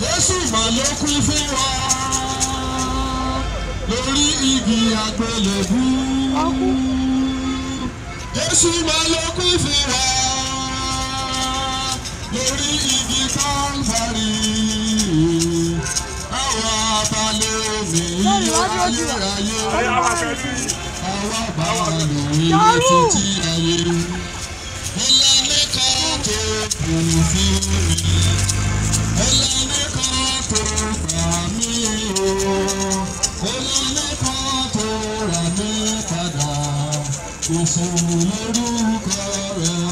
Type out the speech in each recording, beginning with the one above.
Jésù mà ló kú fún wa lórí igi àgbélébú. Jésù mà ló kú fún wa lórí ayérayé. Àwa balẹ̀ omi títí ayé. Ìlànà kan tó kù fún mi. Ìlànà kan tó gbà mí o. Ìlànà kan tó rẹ̀.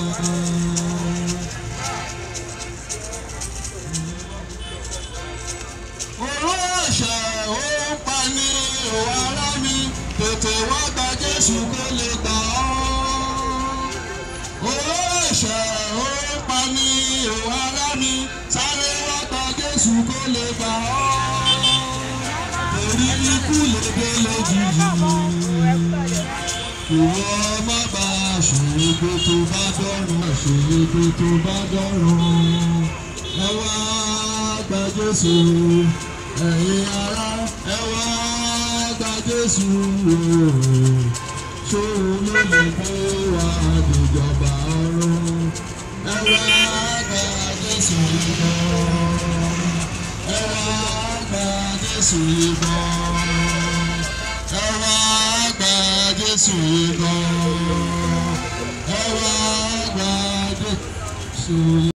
Jésù kó lè gbà ọ́. Òró ẹ̀ṣẹ̀ ó pa ní ìwà ara mi. Sáré wá gba Jésù kó lè gbà ọ́. Torí ikú lè dé lójijì. Ìwọ má bá ṣòro pé tó bá dọ́rùn. Ṣòro pé tó bá dọ́rùn. Ẹ wá gba Jésù. Ẹ̀yin ará ẹ wá gba Jésù. Ṣòun ló lè gbé wa dìjọba ọ̀run. Ẹ wá gba Jésù gan. Ẹ wá gba Jésù gan. Ẹ wá gba Jésù gan. Ẹ.